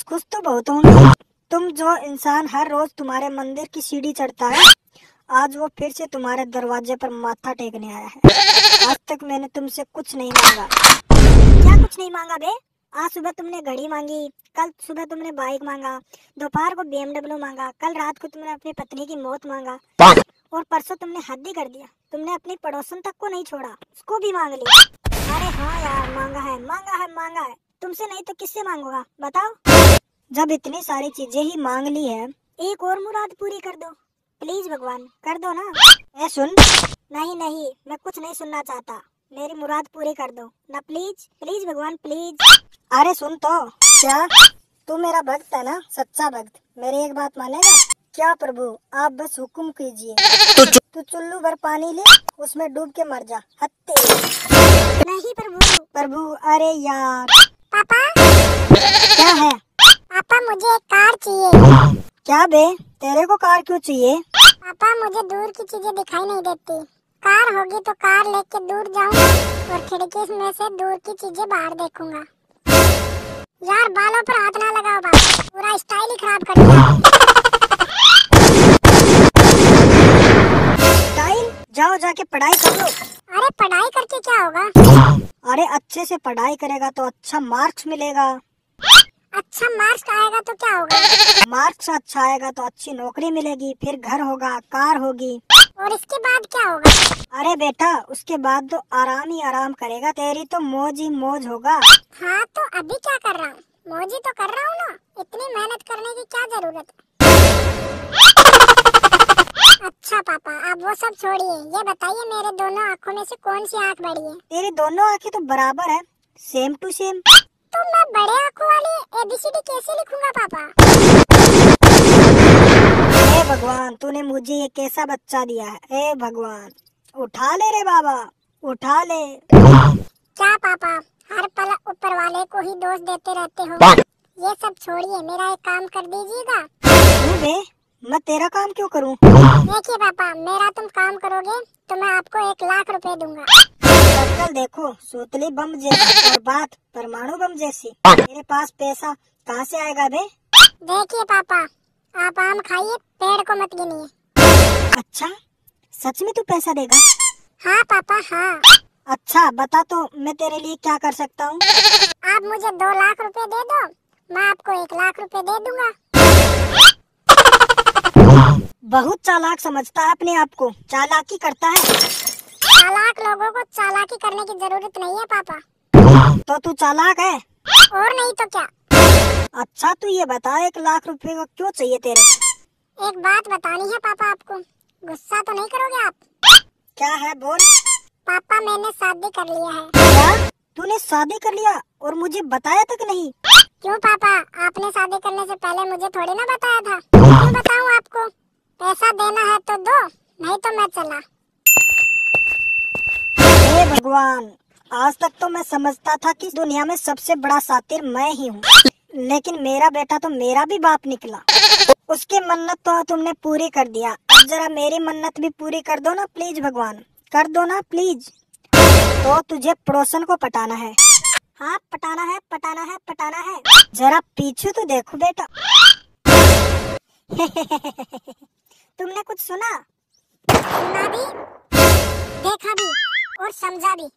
आज खुश तो बहुत होंगे। तुम जो इंसान हर रोज तुम्हारे मंदिर की सीढ़ी चढ़ता है, आज वो फिर से तुम्हारे दरवाजे पर माथा टेकने आया है। आज तक मैंने तुमसे कुछ नहीं मांगा। क्या कुछ नहीं मांगा बे? आज सुबह तुमने घड़ी मांगी, कल सुबह तुमने बाइक मांगा, दोपहर को बीएमडब्ल्यू मांगा, कल रात को तुमने अपनी पत्नी की मौत मांगा। और परसों तुमने हद ही कर दिया। तुमने अपनी पड़ोसन तक को नहीं छोड़ा, उसको भी मांग लिया। अरे हाँ यार, मांगा है मांगा है मांगा है। तुमसे नहीं तो किससे मांगूँगा? बताओ। जब इतनी सारी चीज़ें ही मांग ली है एक और मुराद पूरी कर दो। प्लीज़ भगवान कर दो ना। ए सुन। नहीं नहीं मैं कुछ नहीं सुनना चाहता। मेरी मुराद पूरी कर दो। ना प्लीज़ प्लीज़ भगवान प्लीज़ अरे सुन तो। क्या? तू मेरा भक्त है ना? सच्चा भक्त। मेरी एक बात मानेगा? क्या प्रभु आप बस हुक्म कीजिए। तू चुल्लू भर पानी ले उसमें डूब के मर जा। हत्ते। नहीं प्रभु। प्रभु अरे यार। पापा? क्या है? चाहिए। क्या बे तेरे को कार क्यों चाहिए? पापा मुझे दूर की चीज़ें दिखाई नहीं देती। कार होगी तो कार लेके दूर जाऊँगा और खिड़की में से दूर की चीज़ें बाहर देखूँगा। यार बालों पर हाथ ना लगाओ बाबा पूरा स्टाइल ही खराब कर दिया। टाइम जाओ जाके पढ़ाई कर लो। अरे पढ़ाई करके क्या होगा? अरे अच्छे से पढ़ाई करेगा तो अच्छा मार्क्स मिलेगा। अच्छा मार्क्स आएगा तो क्या होगा? मार्क्स अच्छा आएगा तो अच्छी नौकरी मिलेगी फिर घर होगा कार होगी। और इसके बाद क्या होगा? अरे बेटा उसके बाद तो आराम ही आराम करेगा तेरी तो मौज ही मौज होगा। हाँ तो अभी क्या कर रहा हूँ? मौजी तो कर रहा हूँ ना? इतनी मेहनत करने की क्या ज़रूरत है? अच्छा पापा आप वो सब छोड़िए। ये बताइए मेरे दोनों आँखों में से कौन सी आँख बड़ी है? तेरी दोनों आँखें तो बराबर है। सेम टू सेम तो मैं बड़े आँखों वाली एबीसीडी कैसे लिखूँगा पापा? हे भगवान तूने मुझे ये कैसा बच्चा दिया है? हे भगवान उठा ले रे बाबा उठा ले। क्या पापा हर पल ऊपर वाले को ही दोष देते रहते हो? ये सब छोड़िए मेरा एक काम कर दीजिएगा। मैं तेरा काम क्यों करूँ? देखिए पापा मेरा तुम काम करोगे तो मैं आपको एक लाख रुपए दूँगा। शक्ल देखो सूतली बम जैसी और बात परमाणु बम जैसी। मेरे पास पैसा कहाँ से आएगा बे? देखिए पापा आप आम खाइए पेड़ को मत गिनिए। अच्छा? सच में तू पैसा देगा? हाँ पापा हाँ। अच्छा बता तो मैं तेरे लिए क्या कर सकता हूँ? आप मुझे दो लाख रुपए दे दो मैं आपको एक लाख रुपए दे दूँगा। बहुत चालाक समझता है अपने आप को। चालाकी करता है। चालाक लोगों को चालाकी करने की ज़रूरत नहीं है पापा। तो तू चालाक है? और नहीं तो क्या? अच्छा तू ये बता एक लाख रुपए का क्यों चाहिए तेरे? एक बात बतानी है पापा आपको। गुस्सा तो नहीं करोगे आप? क्या है बोल। पापा मैंने शादी कर लिया है। क्या? तूने शादी कर लिया और मुझे बताया तक नहीं? क्यों पापा? आपने शादी करने से पहले मुझे थोड़ी ना बताया था। क्यों बताऊँ आपको? पैसा देना है तो दो नहीं तो मैं चला। भगवान। आज तक तो मैं समझता था कि दुनिया में सबसे बड़ा सातिर मैं ही हूँ। लेकिन मेरा बेटा तो मेरा भी बाप निकला। उसकी मन्नत तो तुमने पूरी कर दिया। अब जरा मेरी मन्नत भी पूरी कर दो ना प्लीज़ भगवान। कर दो ना प्लीज़ तो तुझे पड़ोसन को पटाना है। हाँ पटाना है पटाना है पटाना है। जरा पीछे तो देखो बेटा। तुमने कुछ सुना? समझा भी